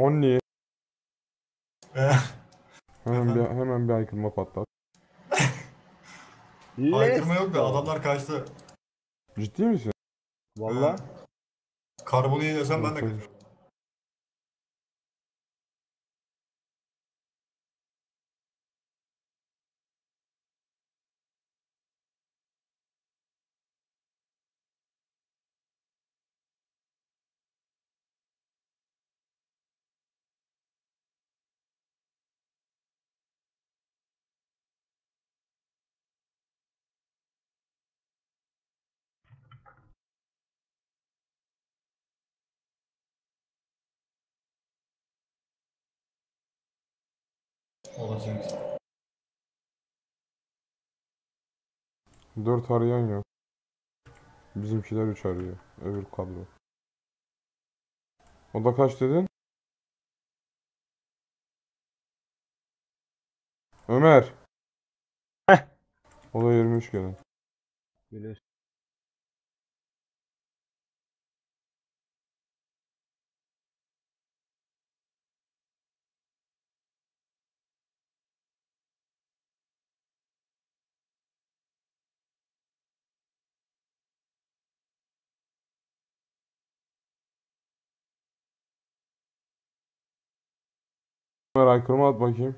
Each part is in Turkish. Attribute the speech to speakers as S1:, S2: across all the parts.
S1: Only. Hemen bir hemen bir aykırma patlat.
S2: Haykırma yok da adamlar kaçtı.
S1: Ciddi misin?
S3: Valla.
S2: Karbonu yesem ben de
S1: Yok,
S2: Olacak.
S1: 4 arayan yok. Bizimkiler 3 arıyor. Öbür kadro. O da kaç dedin? Ömer.
S3: Heh.
S1: O da 23 gelen.
S3: Gelir.
S1: Ömer aykırma at bakayım.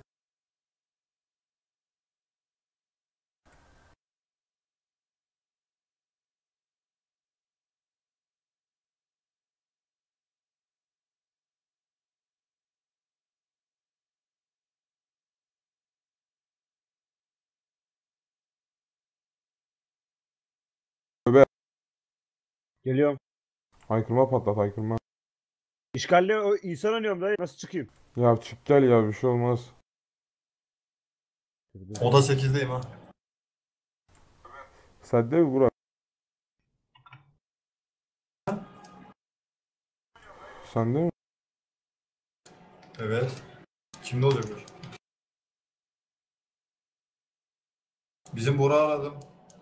S3: Geliyorum.
S1: Aykırma patlat aykırma.
S3: İşgalle o insan oynuyorum da nasıl çıkayım?
S1: Ya çık gel ya bir şey olmaz.
S2: Oda 8'deyim ha.
S1: Sen de mi Burak? Sen de mi?
S2: Evet. Kimde oluyor Bizim Bora aradım.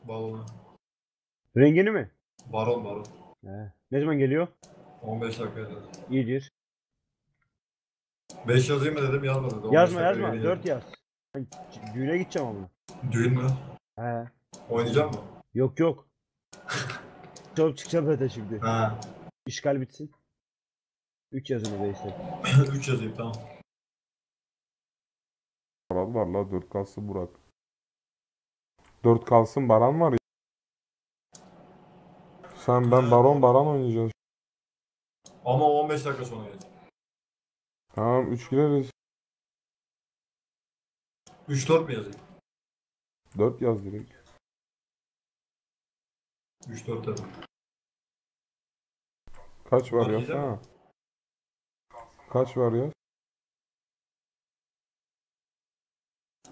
S2: Balonu.
S3: Rengini mi?
S2: Baron baron.
S3: He. Ne zaman geliyor?
S2: 15 dakika dedi.
S3: İyidir.
S2: 5 yazayım mı dedim yazmadı. dedi. 15
S3: Yazma yazma. 4
S2: geldi.
S3: yaz. Ben düğüne gideceğim ama.
S2: Düğün mü?
S3: He.
S2: Oynayacak mı?
S3: Yok yok. Çok çıkacağım zaten şimdi.
S2: Ha.
S3: İşgal bitsin. 3 yazın öyleyse.
S2: 3 yazayım tamam.
S1: Baran var la 4 kalsın Burak. 4 kalsın Baran var ya. Sen ben Baron Baran oynayacağız.
S2: Ama 15 dakika sonra gelecek.
S1: Tamam 3 gireriz.
S2: 3-4 mi yazayım?
S1: 4 yaz direkt.
S2: 3-4 dedim.
S1: Kaç var yaz
S2: yiyeceğim.
S1: ha? Kaç var yaz?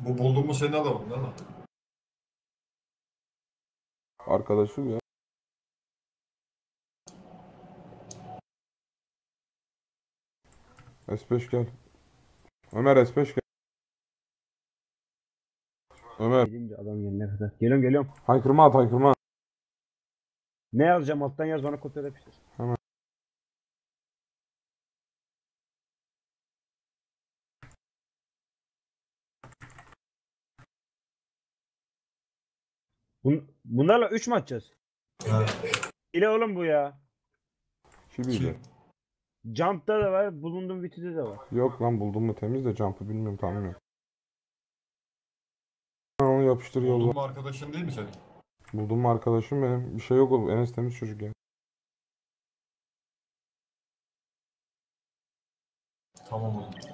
S2: Bu buldun mu senin adamın değil mi?
S1: Arkadaşım ya. S5 gel. Ömer S5 gel. Ömer
S3: Geleyim de adam gelene kadar. Geliyorum geliyorum.
S1: haykırma at haykırma.
S3: Ne yazacağım alttan yaz bana kopya yapıştır.
S1: Hemen.
S3: Bun bunlarla 3 mü atacağız?
S2: Ha.
S3: İle oğlum bu ya.
S1: Kibiyle.
S3: Jump'ta da var, bulunduğum vitide de var.
S1: Yok lan buldum mu temiz de jump'ı bilmiyorum tanımıyorum. Ha, onu yapıştır yolla.
S2: mu arkadaşın değil mi senin?
S1: Buldum mu arkadaşım benim? Bir şey yok o Enes temiz çocuk ya.
S2: Tamam o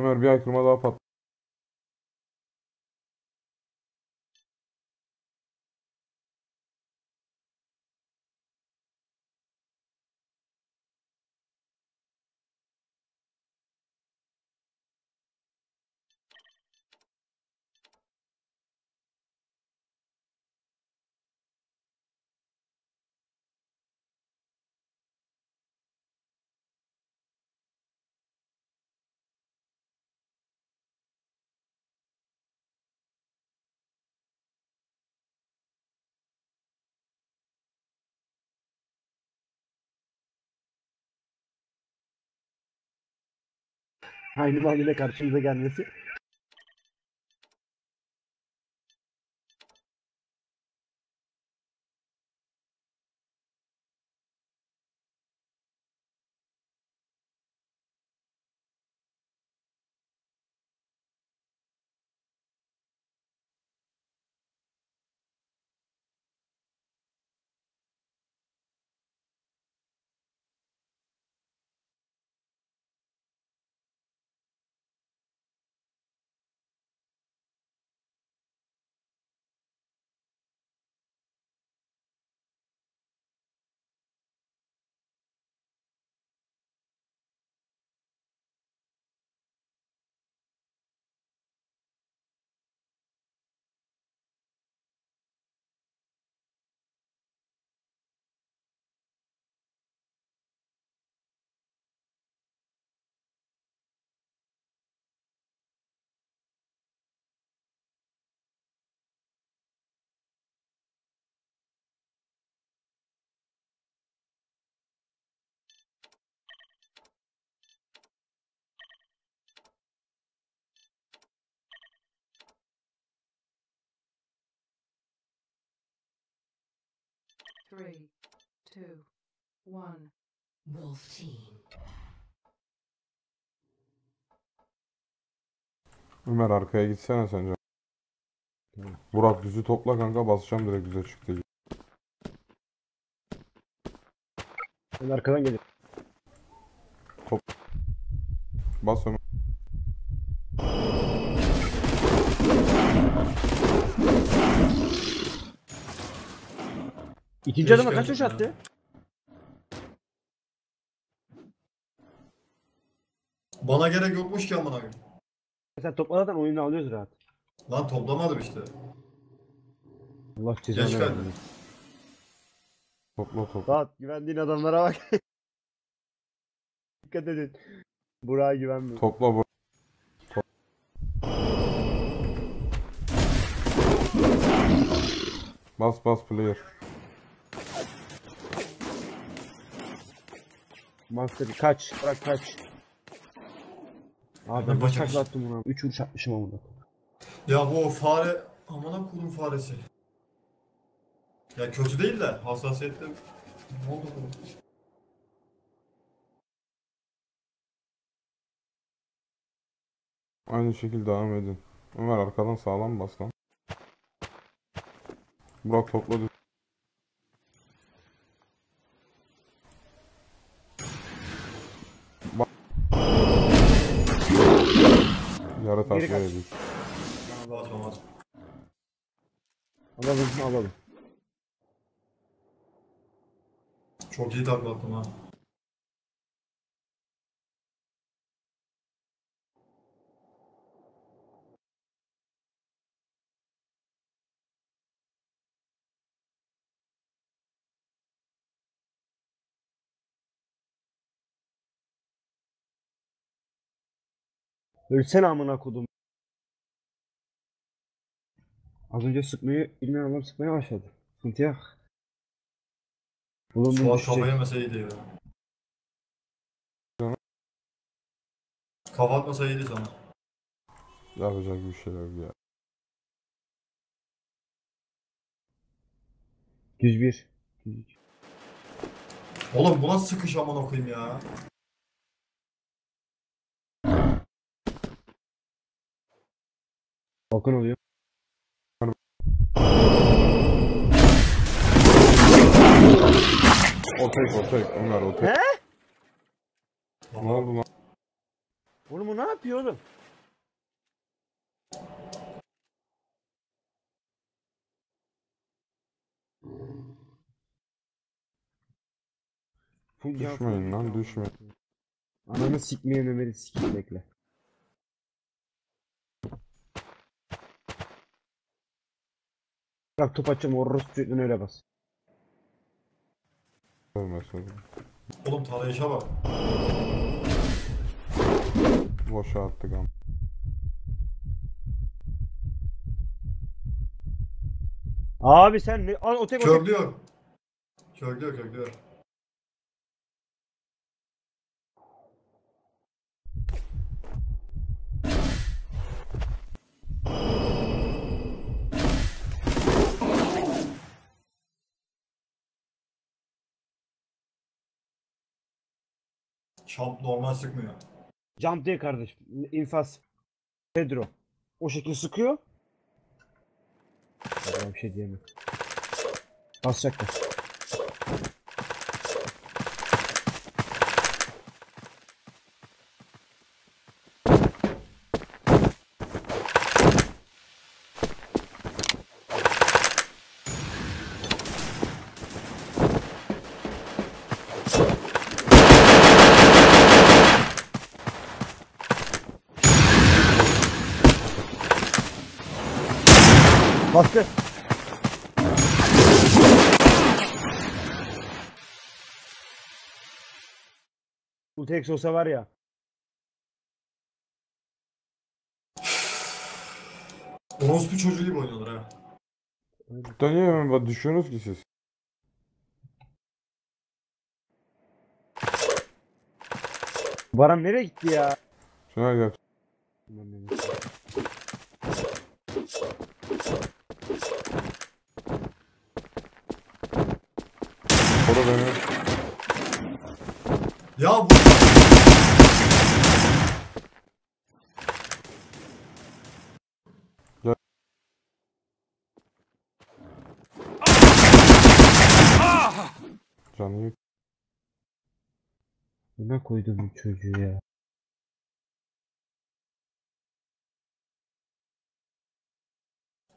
S1: Ömer bir aykırma daha pat.
S3: Aynı mahalle karşımıza gelmesi.
S4: Three, two, one.
S5: Wolf Team.
S1: Ömer arkaya gitsene sence. Burak düzü topla kanka basacağım direkt düze çıktı.
S3: Ben arkadan geliyorum.
S1: Bas Ömer.
S3: İkinci adama kaç hoş attı?
S2: Bana gerek yokmuş ki amına koyayım.
S3: Sen topladan oyunu alıyoruz rahat.
S2: Lan toplamadım işte.
S3: Allah
S2: Geç
S3: cezanı versin.
S1: Topla topla.
S3: Rahat güvendiğin adamlara bak. Dikkat edin. Burak'a güvenmeyin.
S1: Topla. Top- Bas bas player.
S3: Master kaç. Bırak kaç. Abi ben attım buna. 3 vuruş atmışım amına.
S2: Ya bu fare amına kurum faresi. Ya kötü değil de hassasiyetli. Ne oldu bu?
S1: Aynı şekilde devam edin. Ömer arkadan sağlam bas lan. Burak topla Yarı takviye
S3: kaç. Alalım alalım.
S2: Çok iyi taklattım ha.
S3: Ölsene amına kodum. Az önce sıkmayı bilmeyen adam sıkmaya başladı. Sıkıntı yok. Bulunduğun
S2: Suat
S3: düşecek.
S2: kafa yemese iyiydi ya. Kafa atmasa iyiydi sana.
S1: Yapacak bir şeyler yok ya.
S3: 101. 102.
S2: Oğlum bu nasıl sıkış amına koyayım ya?
S3: Balkon oluyor.
S1: O tek o tek Ömer o tek. Ne oldu lan?
S3: Oğlum o ne yapıyor oğlum? Can,
S1: Düşmeyin lan düşmeyin.
S3: Ananı sikmeye Mehmet'i sikeyim bekle. Bak top açacağım orospu çocuğuna öyle bas.
S1: Ölmesin.
S2: Oğlum tarayışa bak.
S1: Boşa attık ama.
S3: Abi sen ne? Al o tek o tek.
S2: Körlüyor. Körlüyor körlüyor. Champ normal sıkmıyor.
S3: Jump değil kardeşim. İnfaz. Pedro. O şekil sıkıyor. Ben bir şey diyemem. Basacaklar. Bastı. Ultex olsa var ya.
S2: Orospu çocuğu gibi oynuyorlar ha.
S1: Da niye hemen düşüyorsunuz ki siz?
S3: Baran nereye gitti ya?
S1: Şuna gel. Koru beni.
S2: Ya bu
S1: Canı yük.
S3: Ne koydum bu çocuğu ya?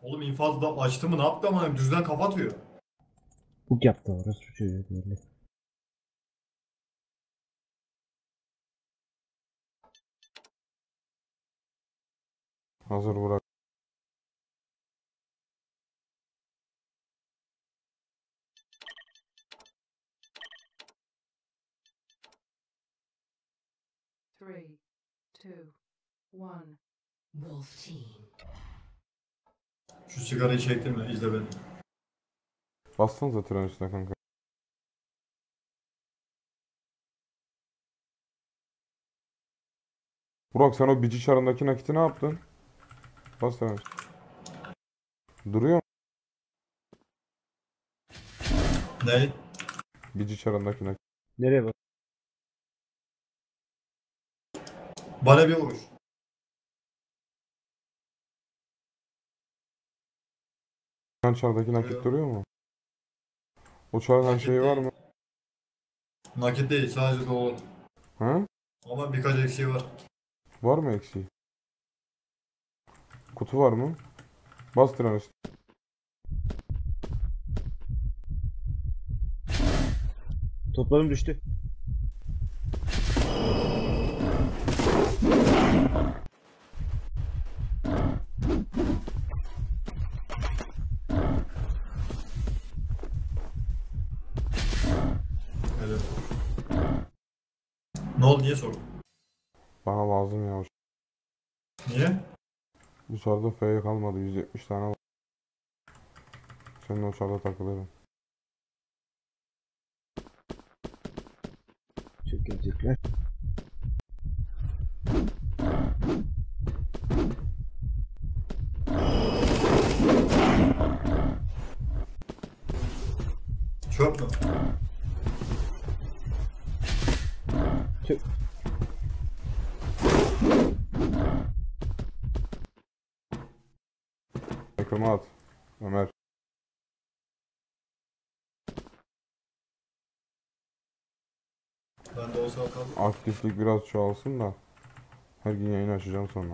S2: Oğlum infazda açtı mı ne yaptı ama düzden kapatıyor.
S3: Bug yaptı orası çocuğu belli.
S1: Hazır bırak.
S4: Three, two, one.
S5: Wolf Team.
S2: Şu sigarayı çektim mi? İzle beni.
S1: Bassanıza tren üstüne kanka. Burak sen o bici çarındaki nakiti ne yaptın? Bas üstüne. Duruyor mu?
S2: Ne?
S1: Bici çarındaki nakit.
S3: Nereye bak?
S2: Bana bir vuruş.
S1: Tren çardaki nakit
S2: Duruyor.
S1: duruyor mu? O
S2: Nakit
S1: şeyi var mı?
S2: Nakit değil sadece dolu.
S1: Ha?
S2: Ama birkaç eksiği var.
S1: Var mı eksiği? Kutu var mı? Bas tren üstüne.
S3: Topladım düştü.
S2: Ne oldu niye sordun?
S1: Bana lazım ya.
S2: Niye?
S1: Dışarıda F kalmadı. 170 tane var. Seninle uçarda takılırım.
S3: Çok gelecekler.
S1: At. Ömer.
S2: Ben de olsa kaldım.
S1: Aktiflik biraz çoğalsın da. Her gün yayın açacağım sonra.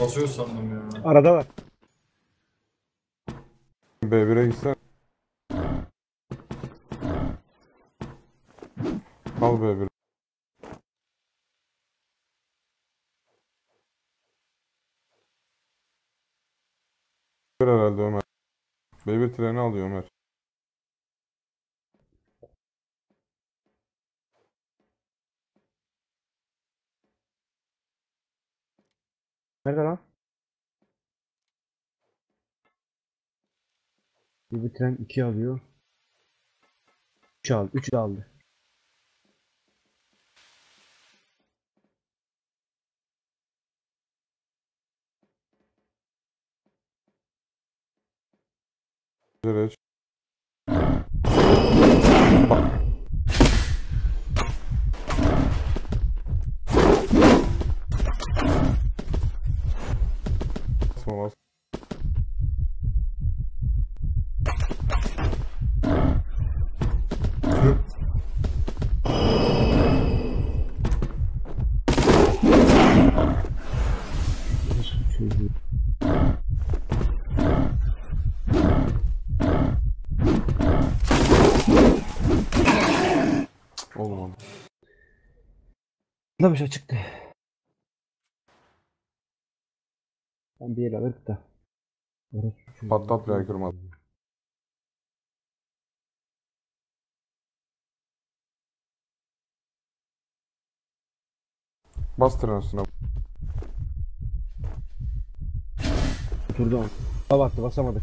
S2: Basıyor sandım ya.
S3: Arada var.
S1: B1'e gitsen. Al B1. Bir herhalde Ömer. B1 treni alıyor Ömer.
S3: Nerede lan? Bir bitiren 2 alıyor. 3 aldı. 3 de aldı.
S1: Gereç. Basma bas.
S3: Ne bir şey çıktı. Ben bir yere alırım da.
S1: Patlat veya kırmaz. Bas tren üstüne.
S3: Oturdu ama. Hava attı basamadık.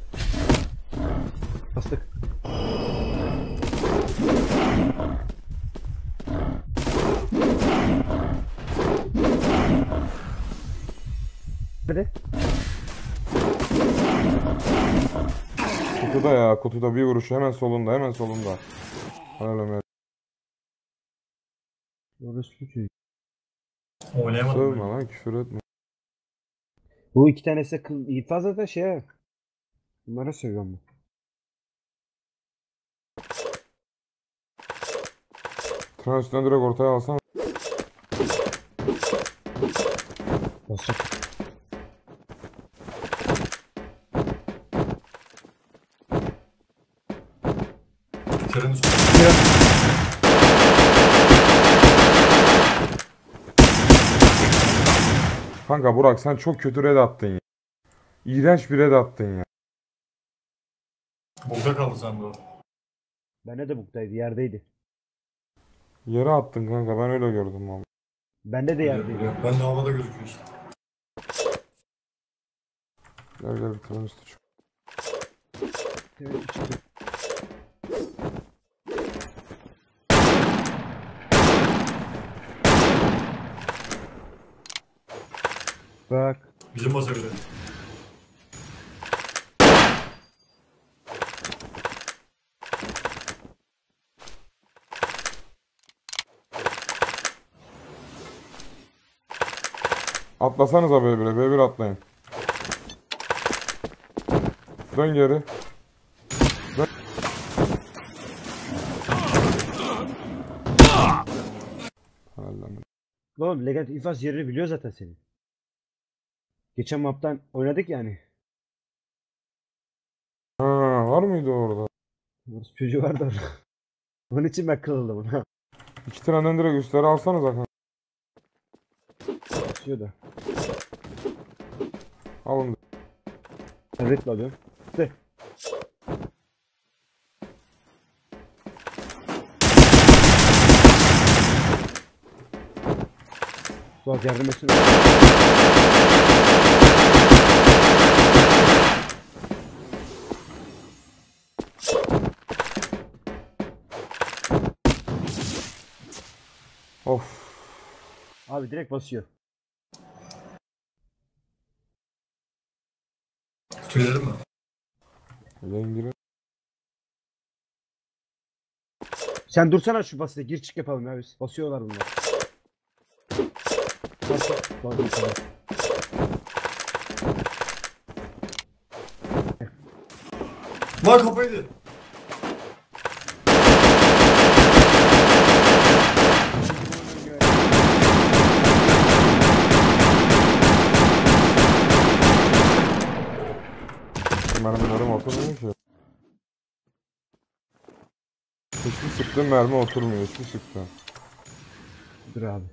S3: Bastık. Hadi.
S1: Kutuda ya kutuda bir vuruş hemen solunda hemen solunda. Helal Ömer.
S3: Orası çocuğu.
S2: Oynayamadım.
S1: Sövme lan küfür etme.
S3: Bu iki tanesi kıl, fazla da şey. Bunlara söylüyorum ben.
S1: Tren üstünden direkt ortaya alsan.
S3: Basacak.
S2: Üstü.
S1: Kanka Burak sen çok kötü red attın ya. İğrenç bir red attın ya.
S2: Burada kaldı sandı o.
S3: Bende de buktaydı yerdeydi.
S1: Yere attın kanka ben öyle gördüm ama.
S3: Bende de yerdeydi.
S2: Ben de havada gözüküyor işte.
S1: Gel gel bir tren üstü çık.
S3: Evet, çıktı. Bak.
S2: Bizim masa bile.
S1: Atlasanıza B1'e. B1 atlayın. Dön geri. Dön.
S3: Oğlum Legend infaz yerini biliyor zaten senin. Geçen map'tan oynadık yani.
S1: Ha, var mıydı orada?
S3: Orası çocuğu vardı orada. Onun için ben kırıldım ona.
S1: İki trenden direkt üstleri alsanıza kanka.
S3: Basıyor da.
S1: Alın.
S3: Red alıyorum. De. Suat yardım etsin. Abi direkt basıyor.
S2: Tüyleri mi?
S1: Rengi
S3: Sen dursana şu basite gir çık yapalım ya biz. Basıyorlar bunlar. Bas, bas,
S1: Sıktığım mermi oturmuyor. Hiçbir sıktığım.
S3: Dur abi.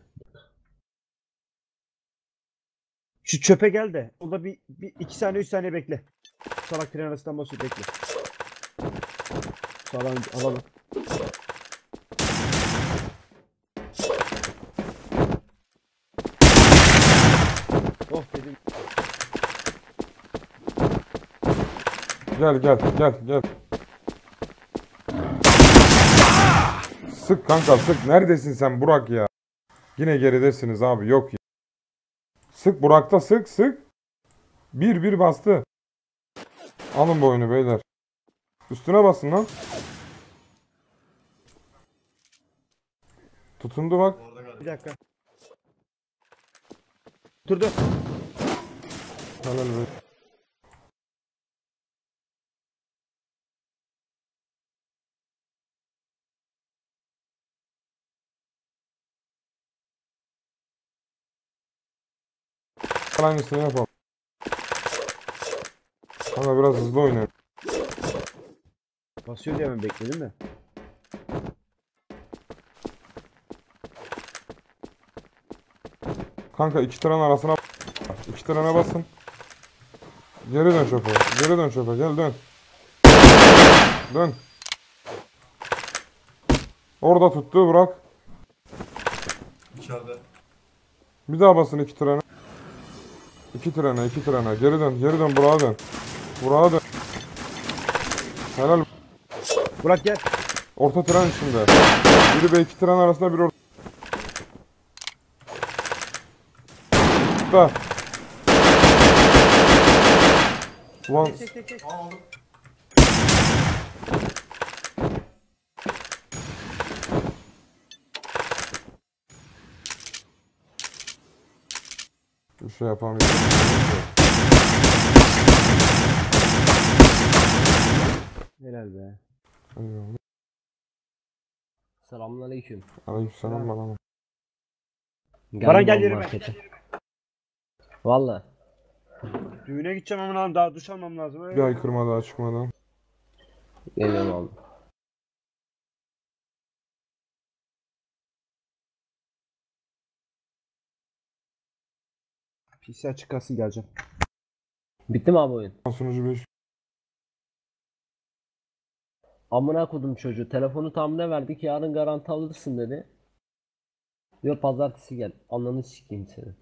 S3: Şu çöpe gel de. Orada bir, bir iki saniye üç saniye bekle. Salak tren arasından basıyor bekle. Sağdan alalım. Oh dedim.
S1: Gel gel gel gel. Sık kanka sık. Neredesin sen Burak ya? Yine geridesiniz abi yok ya. Sık Burak'ta sık sık. Bir bir bastı. Alın bu oyunu beyler. Üstüne basın lan. Tutundu bak.
S3: Bir dakika. Durdu.
S1: Helal be. Aynısını yapalım. Ama biraz hızlı oynayalım.
S3: Basıyor diye ben bekledim de.
S1: Kanka iki tren arasına iki trene basın. Geri dön çöpe. Geri dön çöpe. Gel dön. Dön. Orada tuttu bırak.
S2: İçeride.
S1: Bir daha basın iki trene. İki trene, iki trene. Geri dön, geri dön. Burak'a dön. Burak'a dön. Helal.
S3: Burak gel.
S1: Orta tren içinde. Biri ve iki tren arasında bir orta. Ulan
S3: Tek tek tek.
S1: Bir şey yapamıyorum.
S3: Helal be.
S1: Eyvallah.
S5: Selamünaleyküm.
S1: Aleykümselam bana.
S3: Baran gel yerime.
S5: Valla.
S3: Düğüne gideceğim ama daha duş almam lazım.
S1: Bir ay kırma daha çıkmadan.
S5: Geliyorum abi.
S3: PC açık kalsın geleceğim.
S5: Bitti mi abi oyun?
S1: Sunucu 5.
S5: Amına kodum çocuğu. Telefonu tamire verdik. Yarın garanti alırsın dedi. Yok pazartesi gel. Ananı sikeyim seni.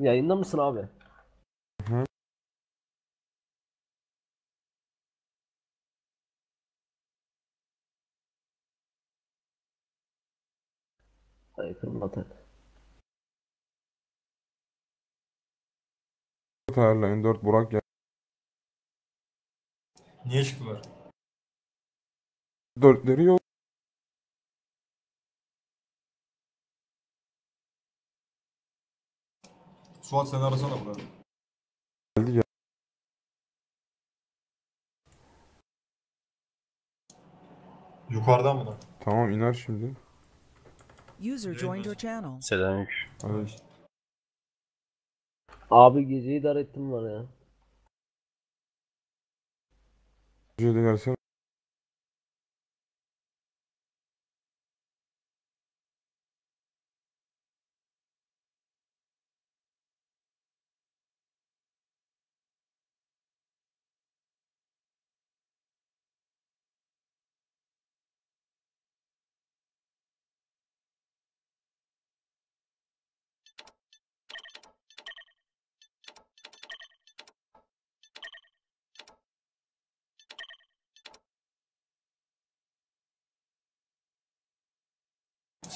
S5: Yayında mısın abi?
S1: Hı.
S5: Ay kırma tak.
S1: Ayarlayın 4 Burak gel.
S2: Niye çıktılar?
S1: Dörtleri yok.
S2: Suat sen arasana buraya.
S1: Geldi gel.
S2: Yukarıdan mı?
S1: Tamam iner şimdi.
S6: User joined your channel.
S5: Selamünaleyküm.
S1: Hadi.
S5: Abi geceyi dar ettim var ya.
S1: Şöyle gelsene.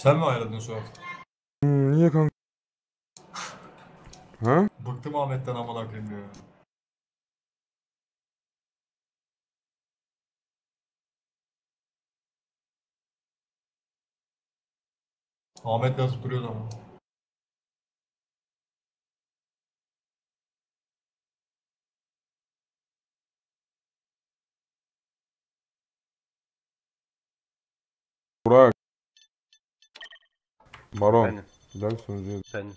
S2: Sen mi ayrıldın Suat?
S1: Hmm, niye kanka? Ha?
S2: Bıktım Ahmet'ten amına koyayım ya. Ahmet yazıp duruyordu ama.
S1: Burak. Baron.
S5: Benim.
S1: Güzel sunucu.
S5: Benim.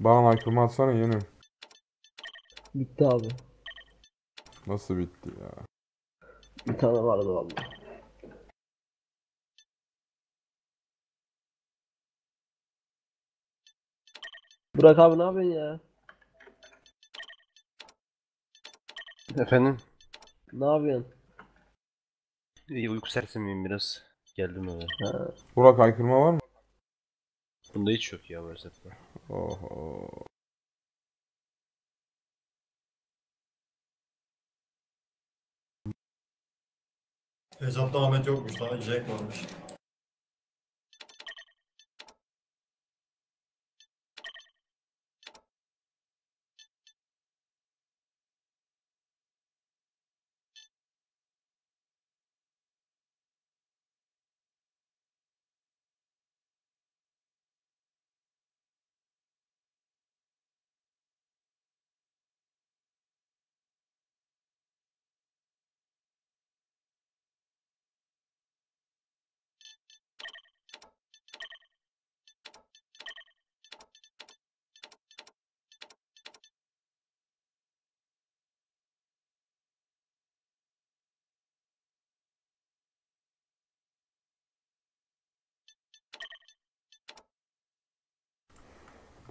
S1: Bana haykırma atsana yeğenim.
S5: Bitti abi.
S1: Nasıl bitti ya?
S5: Bir tane vardı vallahi. Burak abi ne yapıyorsun ya?
S7: Efendim?
S5: Ne yapıyorsun?
S7: İyi uyku sersemiyim biraz. Geldim eve.
S5: Ha,
S1: Burak haykırma var mı?
S7: Bunda hiç yok ya Versat'ta.
S1: Oho.
S2: Hesapta Ahmet yokmuş daha Jack varmış.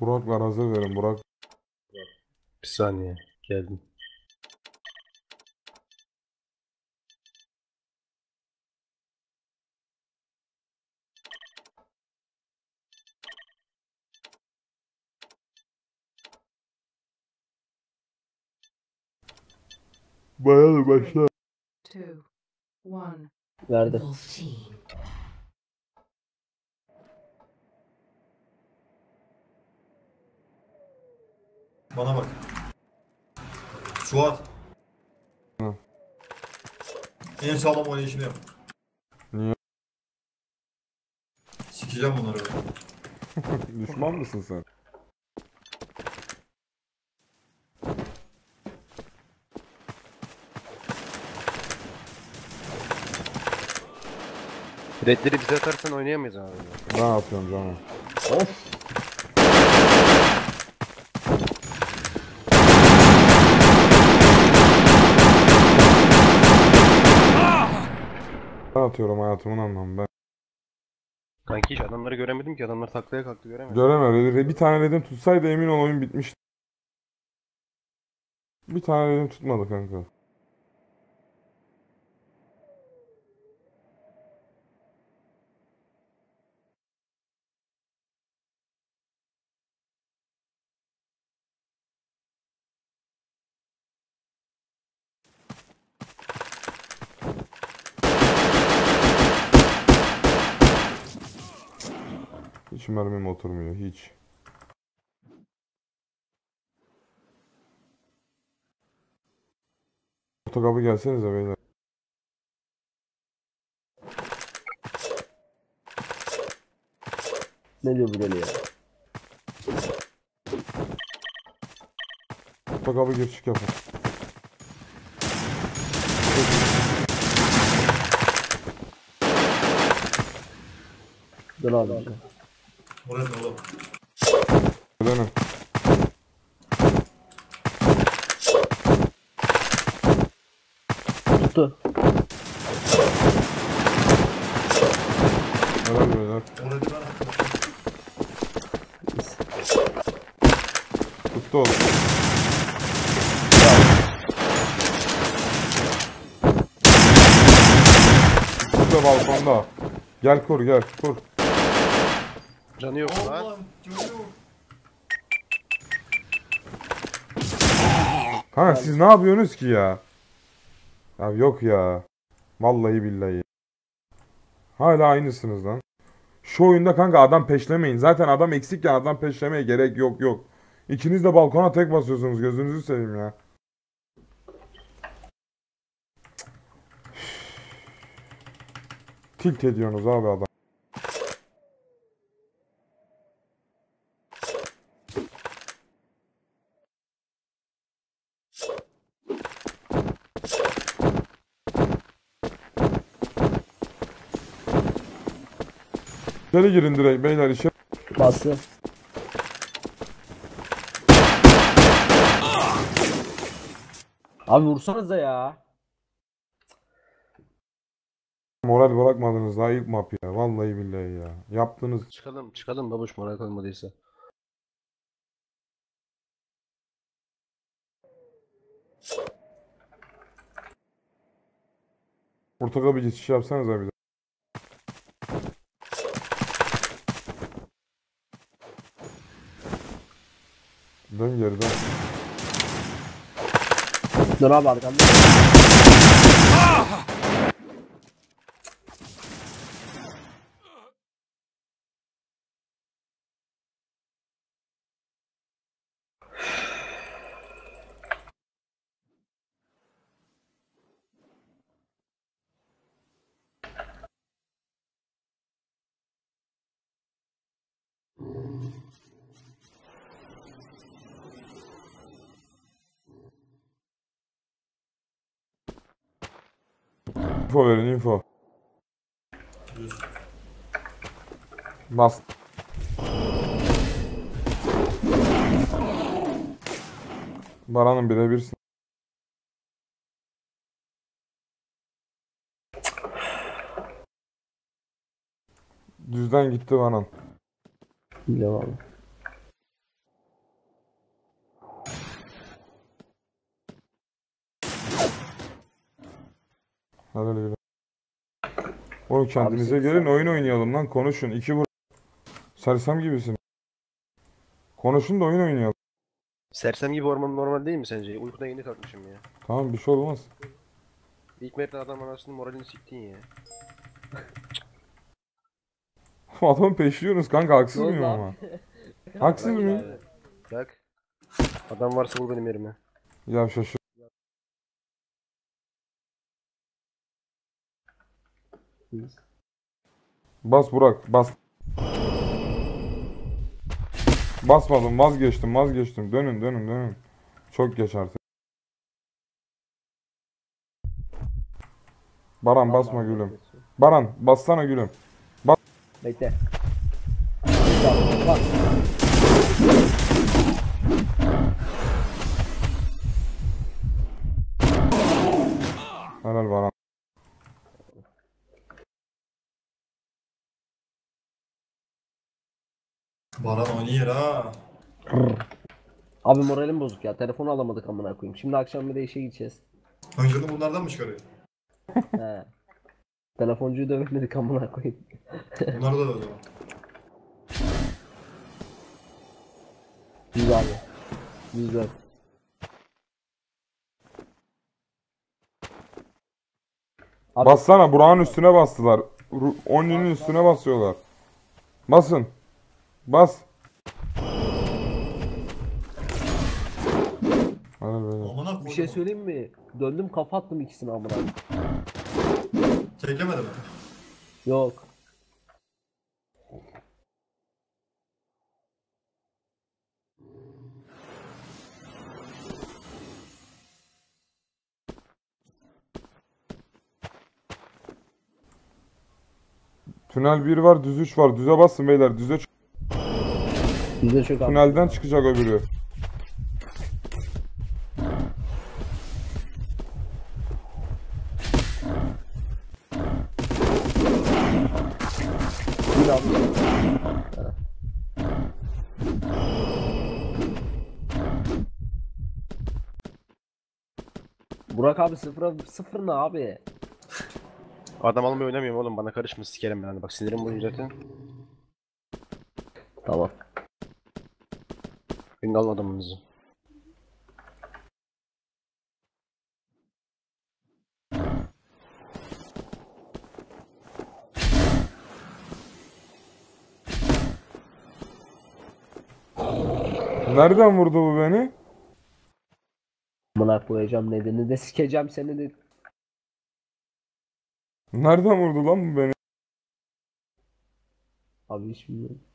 S1: Burak'lar hazır verin. Burak.
S7: Bir saniye. Geldim.
S1: Bayağı başla.
S4: two, one.
S5: verdi.
S2: Bana bak. Suat.
S1: Hı.
S2: En sağlam oynayışını yap.
S1: Niye?
S2: Sikeceğim bunları.
S1: Düşman mısın sen?
S7: Redleri bize atarsan oynayamayız abi.
S1: Ne yapıyorsun canım?
S5: Of.
S1: Atıyorum hayatımın anlamı ben.
S7: Kanki hiç adamları göremedim ki. Adamlar taklaya kalktı göremedim.
S1: Göremem. Bir tane redin tutsaydı emin ol oyun bitmişti. Bir tane redin tutmadı kanka. Hiç mermim oturmuyor hiç. Otogabı gelsenize beyler.
S5: Ne diyor bu deli ya?
S1: Otogabı gir çık yapın.
S5: Dur abi.
S2: Orası oğlum.
S1: Dönün.
S5: Tuttu.
S1: Helal beyler.
S2: Var.
S1: Tuttu oğlum. Burada balkonda. Gel kur gel kur.
S7: Canı yok lan.
S2: Allah canı yok.
S1: Kanka siz ne yapıyorsunuz ki ya? Ya yok ya. Vallahi billahi. Hala aynısınız lan. Şu oyunda kanka adam peşlemeyin. Zaten adam eksikken adam peşlemeye gerek yok yok. İkiniz de balkona tek basıyorsunuz. Gözünüzü seveyim ya. Tilt ediyorsunuz abi adam. İçeri girin direkt beyler içeri.
S5: Bastı. Abi vursanıza ya.
S1: Moral bırakmadınız daha ilk map ya. Vallahi billahi ya. Yaptınız.
S7: Çıkalım çıkalım babuş moral koymadıysa.
S1: Ortaga bir geçiş yapsanıza bir Dön geri dön.
S5: Dur abi arkamda.
S1: Info verin info. Bas. Baran'ın birebirsin. Düzden gitti Baran.
S5: Biliyorum abi.
S1: Hadi hadi. Oğlum kendinize
S5: sekiz
S1: gelin oyun oynayalım lan konuşun. İki vur. Sersem gibisin. Konuşun da oyun oynayalım.
S7: Sersem gibi orman normal değil mi sence? Uykudan yeni kalkmışım ya.
S1: Tamam bir şey olmaz.
S7: İlk map'te adam anasının moralini siktin ya.
S1: Adamı peşliyorsunuz kanka haksız mıyım
S5: abi?
S1: ama? Haksız
S5: Bak
S1: mıyım?
S5: abi.
S7: Bak. Adam varsa vur benim yerime.
S1: Ya şaşır. Bas Burak bas. Basmadım vazgeçtim vazgeçtim. Dönün dönün dönün. Çok geç artık. Baran basma gülüm. Baran bassana gülüm.
S5: Bekle. Bekle Bak.
S1: Helal Baran.
S2: Baran oynuyor ha.
S5: Abi moralim bozuk ya. Telefonu alamadık amına koyayım. Şimdi akşam bir de işe gideceğiz.
S2: Hıncını bunlardan mı çıkarıyor?
S5: He. Telefoncuyu dövemedik amına koyayım.
S2: Bunları da öyle.
S5: Yüz abi. Yüz dört. Abi-
S1: Bassana Burak'ın üstüne bastılar. Ru- üstüne basıyorlar. Basın. Bas. Bana.
S2: Amına.
S5: Bir şey söyleyeyim mi? Döndüm kafa attım ikisini amına.
S2: Teklemedi mi?
S5: Yok.
S1: Tünel 1 var, düz 3 var. Düze basın beyler. Düze
S5: bize çok abi.
S1: tünelden çıkacak öbürü.
S5: Bir. Burak abi sıfıra sıfır ne abi?
S7: Adam almayı oynamıyorum oğlum bana karışma sikerim ben bak sinirim bozuldu zaten.
S5: Tamam.
S7: Ben alın adamınızı.
S1: Nereden vurdu bu beni?
S5: Amına koyacağım nedeni de sikeceğim seni de.
S1: Nereden vurdu lan bu beni?
S5: Abi hiç bilmiyorum.